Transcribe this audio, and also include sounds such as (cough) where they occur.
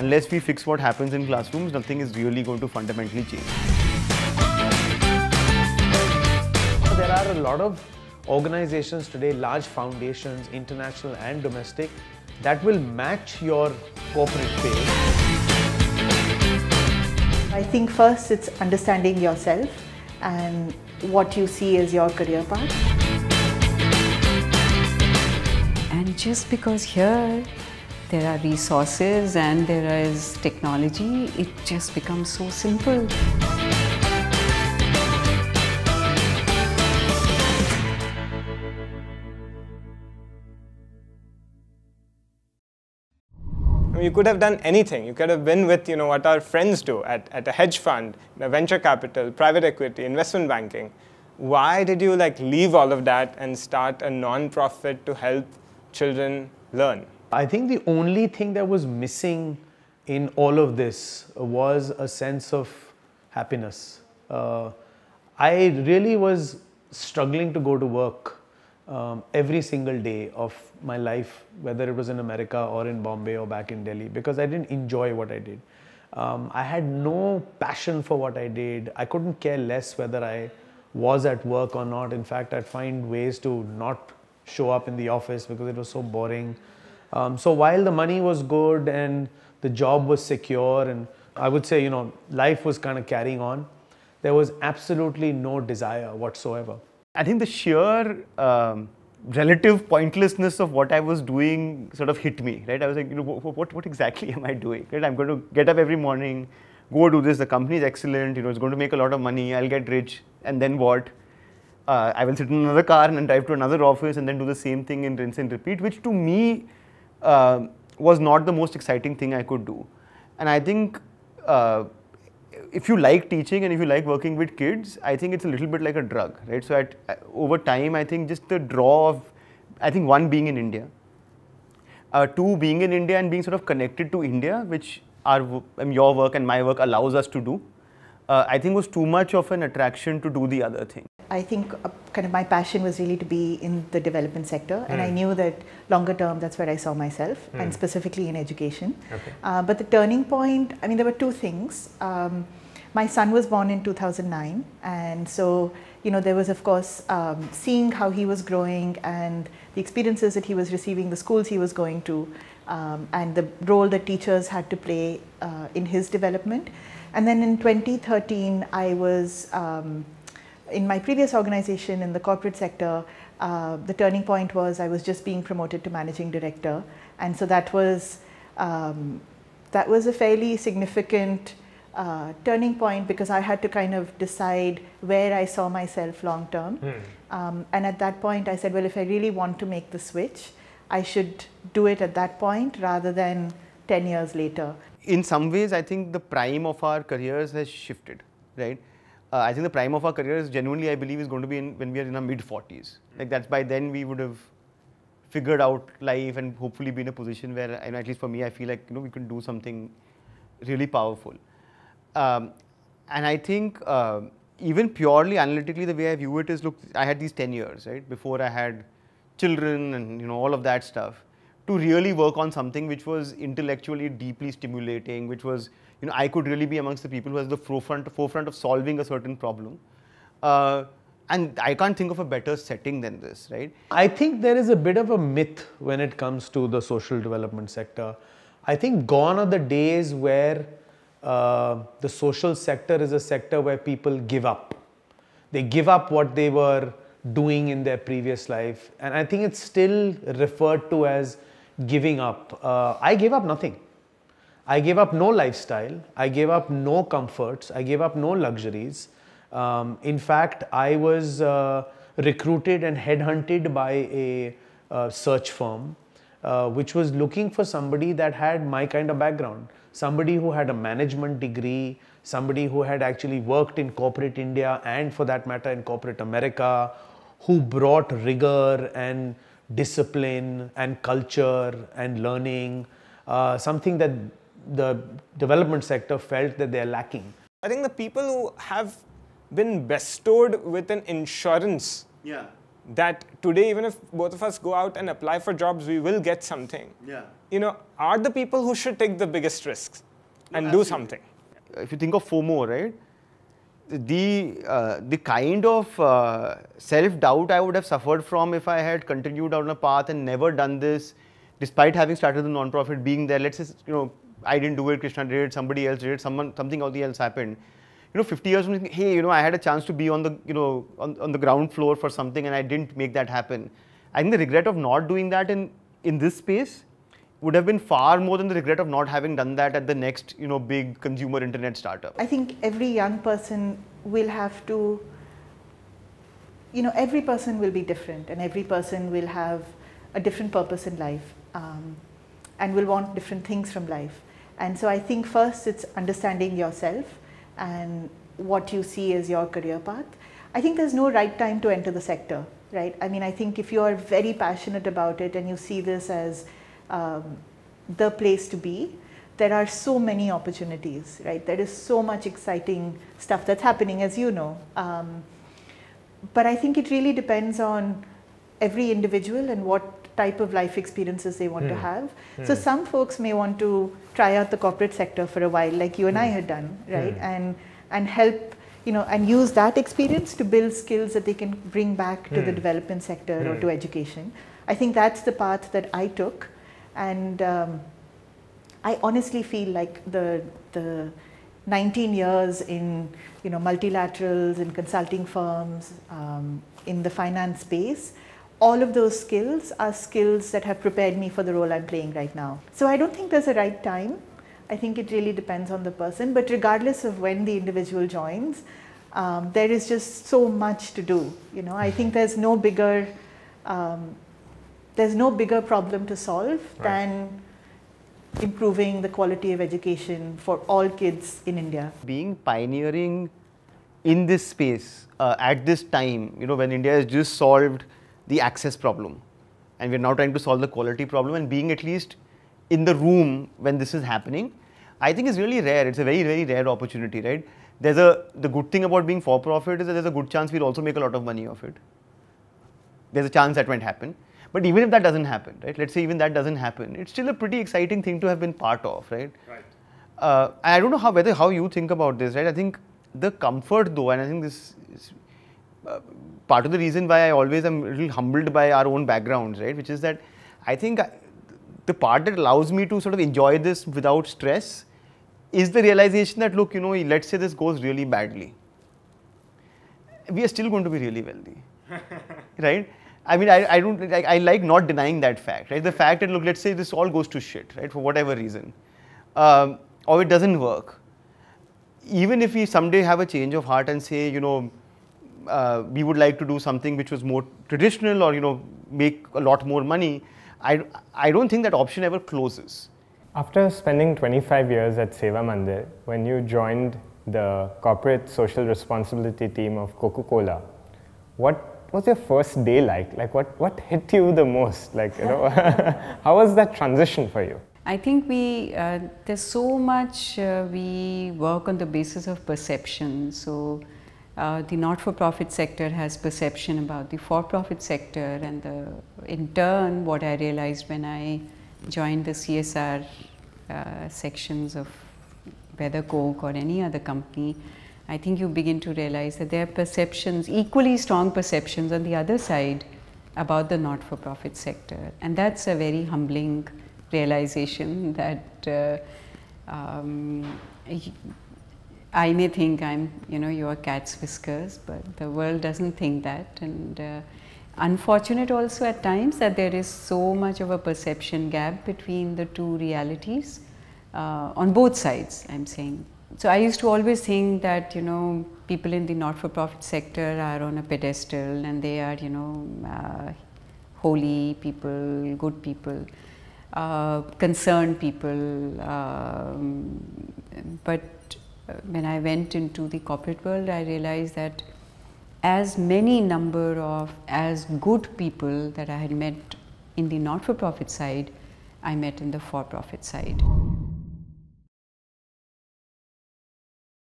unless we fix what happens in classrooms, nothing is really going to fundamentally change. There are a lot of organizations today, large foundations, international and domestic, that will match your corporate pay. I think first it's understanding yourself and what you see as your career path. And just because here there are resources and there is technology, it just becomes so simple. you could have done anything. You could have been with, you know, what our friends do at, at a hedge fund, venture capital, private equity, investment banking. Why did you like leave all of that and start a non-profit to help children learn? I think the only thing that was missing in all of this was a sense of happiness. Uh, I really was struggling to go to work um, every single day of my life, whether it was in America or in Bombay or back in Delhi, because I didn't enjoy what I did. Um, I had no passion for what I did. I couldn't care less whether I was at work or not. In fact, I'd find ways to not show up in the office because it was so boring. Um, so while the money was good and the job was secure, and I would say, you know, life was kind of carrying on, there was absolutely no desire whatsoever. I think the sheer um, relative pointlessness of what I was doing sort of hit me, right? I was like, you know, what, what, exactly (laughs) am I doing? Right? I'm going to get up every morning, go do this. The company is excellent. You know, it's going to make a lot of money. I'll get rich, and then what? Uh, I will sit in another car and then drive to another office and then do the same thing and rinse and repeat, which to me uh, was not the most exciting thing I could do. And I think uh, if you like teaching and if you like working with kids, I think it's a little bit like a drug, right? So at uh, over time, I think just the draw of, I think one being in India, uh, two being in India and being sort of connected to India, which our your work and my work allows us to do, uh, I think was too much of an attraction to do the other thing. I think uh, kind of my passion was really to be in the development sector, mm. and I hmm. knew that longer term that's where I saw myself, mm. and hmm. specifically in education. Okay. Uh, but the turning point, I mean, there were two things. Um, my son was born in 2009, and so you know there was of course um, seeing how he was growing and the experiences that he was receiving, the schools he was going to, um, and the role that teachers had to play uh, in his development. And then in 2013, I was um, in my previous organization in the corporate sector. Uh, the turning point was I was just being promoted to managing director, and so that was um, that was a fairly significant uh, turning point because I had to kind of decide where I saw myself long term. Mm. Um, and at that point, I said, well, if I really want to make the switch, I should do it at that point rather than 10 years later. In some ways, I think the prime of our careers has shifted, right? Uh, I think the prime of our careers, genuinely, I believe, is going to be in, when we are in our mid 40s. Like that's by then we would have figured out life and hopefully be in a position where, and at least for me, I feel like you know we can do something really powerful. Um, and I think uh, even purely analytically, the way I view it is, look, I had these 10 years, right, before I had children and, you know, all of that stuff to really work on something which was intellectually deeply stimulating, which was, you know, I could really be amongst the people who was the forefront, forefront of solving a certain problem. Uh, and I can't think of a better setting than this, right? I think there is a bit of a myth when it comes to the social development sector. I think gone are the days where uh, the social sector is a sector where people give up. They give up what they were doing in their previous life. And I think it's still referred to as giving up. Uh, I gave up nothing. I gave up no lifestyle. I gave up no comforts. I gave up no luxuries. Um, in fact, I was uh, recruited and headhunted by a uh, search firm uh, which was looking for somebody that had my kind of background somebody who had a management degree, somebody who had actually worked in corporate India and for that matter in corporate America, who brought rigor and discipline and culture and learning, uh, something that the development sector felt that they're lacking. I think the people who have been bestowed with an insurance yeah. That today, even if both of us go out and apply for jobs, we will get something. Yeah. You know, are the people who should take the biggest risks and do something. If you think of FOMO, right? The uh, the kind of uh, self doubt I would have suffered from if I had continued down a path and never done this, despite having started the non-profit, being there. Let's say you know I didn't do it, Krishna did it, somebody else did it, someone something else happened. You know, 50 years from hey, you know, I had a chance to be on the you know on, on the ground floor for something and I didn't make that happen. I think the regret of not doing that in in this space would have been far more than the regret of not having done that at the next you know big consumer internet startup i think every young person will have to you know every person will be different and every person will have a different purpose in life um, and will want different things from life and so i think first it's understanding yourself and what you see as your career path i think there's no right time to enter the sector right i mean i think if you are very passionate about it and you see this as um, the place to be. There are so many opportunities, right? There is so much exciting stuff that's happening, as you know. Um, but I think it really depends on every individual and what type of life experiences they want mm. to hmm. have. Mm. So some folks may want to try out the corporate sector for a while, like you and. I hmm. had done, right? Hmm. And and help you know and use that experience to build skills that they can bring back to the development sector or to education. I think that's the path that I took. And um, I honestly feel like the, the 19 years in you know, multilaterals, in consulting firms, um, in the finance space, all of those skills are skills that have prepared me for the role I'm playing right now. So I don't think there's a right time. I think it really depends on the person, but regardless of when the individual joins, um, there is just so much to do. You know, I think there's no bigger um, there's no bigger problem to solve right. than improving the quality of education for all kids in India. Being pioneering in this space uh, at this time, you know, when India has just solved the access problem and we're now trying to solve the quality problem and being at least in the room when this is happening, I think is really rare. It's a very, very rare opportunity, right? There's a, the good thing about being for profit is that there's a good chance we'll also make a lot of money off it. There's a chance that might happen. But even if that doesn't happen, right? Let's say even that doesn't happen, it's still a pretty exciting thing to have been part of, right? Right. Uh, I don't know how whether how you think about this, right? I think the comfort though, and I think this is uh, part of the reason why I always am a little humbled by our own backgrounds, right? Which is that I think I, the part that allows me to sort of enjoy this without stress is the realization that look, you know, let's say this goes really badly, we are still going to be really wealthy, (laughs) right? I mean, I, I don't, I, I, like not denying that fact, right? The fact that, look, let's say this all goes to shit, right, for whatever reason, um, or it doesn't work. Even if we someday have a change of heart and say, you know, uh, we would like to do something which was more traditional or, you know, make a lot more money, I, I don't think that option ever closes. After spending 25 years at Seva Mandir, when you joined the corporate social responsibility team of Coca-Cola, what was your first day like? Like what, what hit you the most? Like, you know, (laughs) how was that transition for you? I think we, uh, there's so much uh, we work on the basis of perception. So uh, the not-for-profit sector has perception about the for-profit sector and the, in turn what I realized when I joined the CSR uh, sections of whether Coke or any other company, I think you begin to realize that there are perceptions, equally strong perceptions on the other side about the not for profit sector. And that's a very humbling realization that uh, um, I may think I'm, you know, you are cat's whiskers, but the world doesn't think that. And uh, unfortunate also at times that there is so much of a perception gap between the two realities uh, on both sides, I'm saying so I used to always think that you know people in the not-for-profit sector are on a pedestal and they are you know uh, holy people, good people, uh, concerned people. Um, but when I went into the corporate world, I realized that as many number of as good people that I had met in the not-for-profit side, I met in the for-profit side.